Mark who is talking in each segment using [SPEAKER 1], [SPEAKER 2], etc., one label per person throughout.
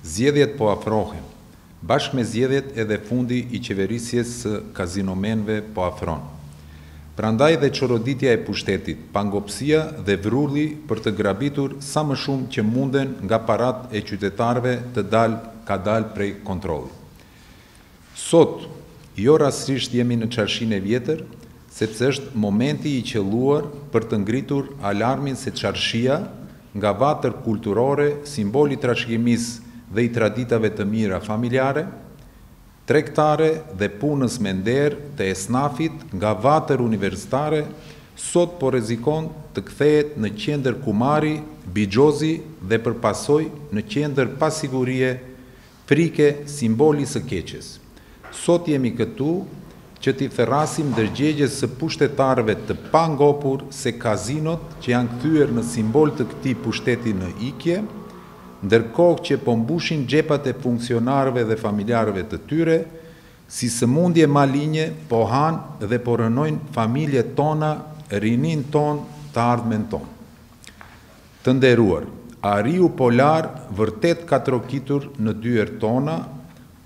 [SPEAKER 1] Zgjedhjet po afrohen. Bashkë me zgjedhjet edhe fundi i qeverisjes së kazinomenëve po afron. Prandaj dhe çoroditja e pushtetit, pangopësia dhe vrulli për të grabitur sa më shumë që munden nga paratë e qytetarëve të dalë ka dalë prej kontrollit. Sot, jo rastësisht jemi në Çarshinë e Vjetër, sepse është momenti i qëlluar për të ngritur alarmin se Çarshia, nga vatër kulturore, simbol i trashëgimisë dhe i traditave të mira familjare, tregtare dhe punës me nder të esnafit, nga vatër universitare, sot po rrezikon të kthehet në qendër kumari, bixhozi dhe për pasojë në qendër pasigurie Frike, simbol i së keqes. Sot jemi këtu që t'i thërrasim ndërgjegjes së pushtetarëve të pangopur se kazinot që janë kthyer në simbol të këtij pushteti në ikje, ndërkohë që po mbushin xhepat e funksionarëve dhe familjarëve të tyre, si sëmundje malinje po hanë dhe po rrënojnë familjet tona, rininë tonë, të ardhmen tonë. Të nderuar, ariu polar vërtet ka trokitur në dyert tona,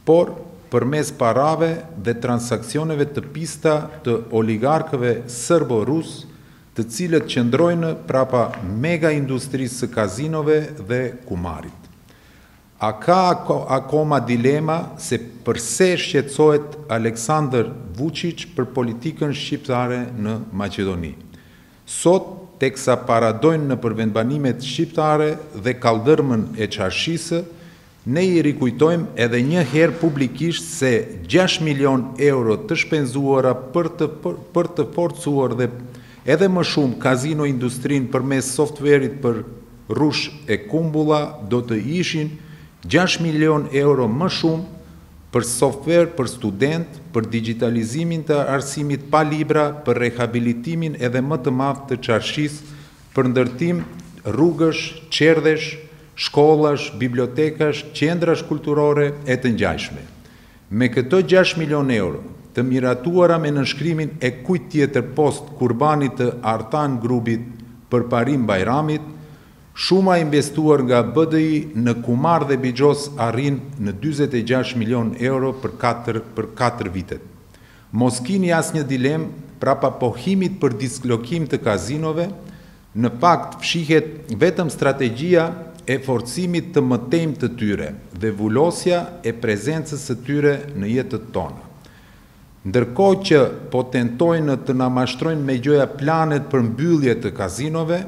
[SPEAKER 1] por përmes parave dhe transaksioneve të pista të oligarkëve sërbo-rusë, të cilët qëndrojnë prapa mega industrisë së kazinove dhe kumarit. A ka akoma dilema se përse shqetësohet Aleksandër Vuçiç për politikën shqiptare në Maqedoni? Sot, teksa paradojnë nëpër vendbanimet shqiptare dhe kalldërmën e çarshisë, ne i rikujtojmë edhe një herë publikisht se gjashtë milionë euro të shpenzuara për të për të forcuar dhe edhe më shumë kazino-industrinë përmes software-it për rrush e kumbulla do të ishin gjashtë milionë euro më shumë për software për studentë, për digjitalizimin të arsimit pa libra, për rehabilitimin edhe më të madh të çarshisë, për ndërtim rrugësh, çerdhesh, shkollash, bibliotekash, qendrash kulturore e të ngjajshme. Me këto gjashtë milionë euro, të miratuara me nënshkrimin e kujt tjetër pos kurbanit të Artan Grubit, Përparim Bajramit, Shuma e investuar nga BDI në kumar dhe bixhoz arrin në dyzet e gjashtë milionë euro për katër për katër vitet. Mos kini asnjë dilemë, prapa pohimit për disklokim të kazinove, në fakt fshihet vetëm strategjia e forcimit të mëtejmë të tyre dhe vulosja e prezencës së tyre në jetët tona. Ndërkohë që po tentojnë të na mashtrojnë me gjoja planet për mbyllje të kazinove,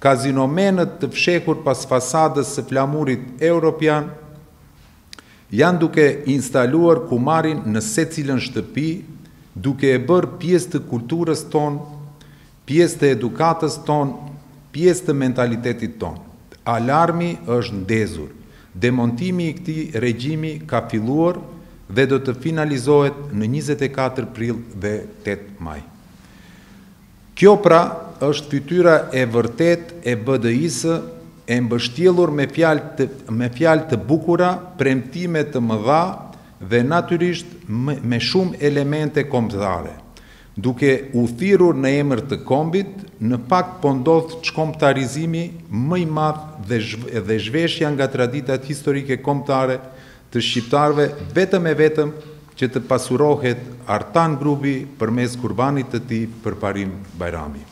[SPEAKER 1] Kazinomenët të fshehur pas fasadës së flamurit europian janë duke instaluar kumarin në secilën shtëpi, duke e bërë pjesë të kulturës tonë, pjesë të edukatës tonë, pjesë të mentalitetit tonë. Alarmi është ndezur. Demontimi i këtij regjimi ka filluar dhe do të finalizohet në njëzet e katër prill dhe tetë maj. Kjo pra është fytyra e vërtetë e BDI-së e mbështjellur me fjalë të me fjalë të bukura, premtime të mëdha dhe natyrisht me me shumë elemente kombëtare. Duke u thirrur në emër të kombit, në fakt po ndodh çkombëtarizimi më i madh dhe dhe zhveshja nga traditat historike kombëtare të shqiptarëve vetëm e vetëm që të pasurohet Artan Grubi përmes kurbanit të tij Përparim Bajrami.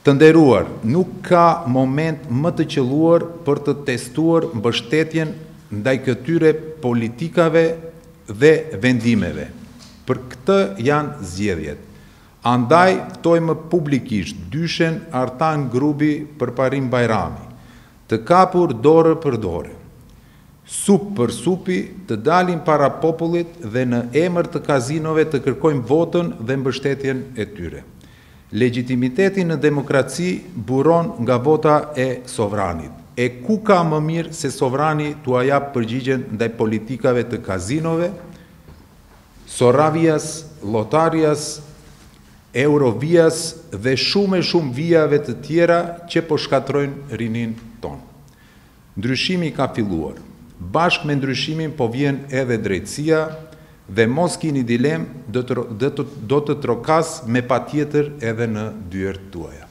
[SPEAKER 1] Të nderuar, nuk ka moment më të qëlluar për të testuar mbështetjen ndaj këtyre politikave dhe vendimeve. Për këtë janë zgjedhjet. Andaj ftojmë publikisht dyshen Artan Grubi Përparim Bajrami Të kapur dorë për dore. Sup për supi të dalin para popullit dhe në emër të kazinove të kërkojmë votën dhe mbështetjen e tyre. Legjitimiteti në demokraci buron nga vota e sovranit. E ku ka më mirë se sovrani t'ua japë përgjigjen ndaj politikave të kazinove, Soravias, llotarias, Eurovijas dhe shumë e shumë vijave të tjera që po shkatërrojnë rininë tonë. Ndryshimi ka filluar. Bashkë me ndryshimin po vjen edhe drejtësia dhe mos kini dilemë do të trokasë me patjetër edhe në dyert tuaja.